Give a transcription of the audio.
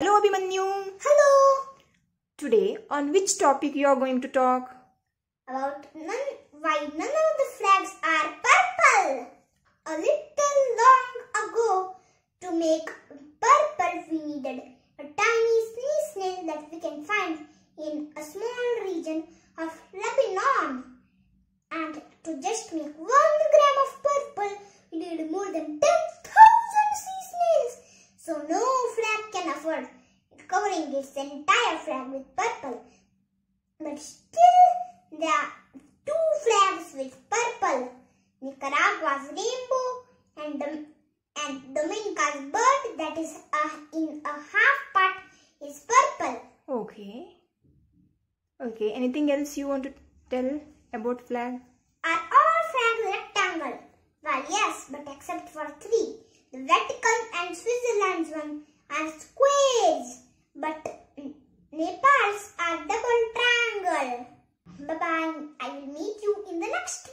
Hello Abhimanyu. Hello! Today on which topic you are going to talk? About none, why none of the flags are purple. A little long ago, to make purple, we needed a tiny sea snail that we can find in a small region of Lebanon. And to just make one can afford covering its entire flag with purple. But still, there are two flags with purple. Nicaragua's rainbow and, Dom- and Dominica's bird that is uh, in a half part is purple. Okay. Okay. Anything else you want to tell about flag? Are all flags rectangle? Well, yes, but except for three. The Vatican and Switzerland's one are squares, but Nepal's are double triangle. Bye bye. I will meet you in the next.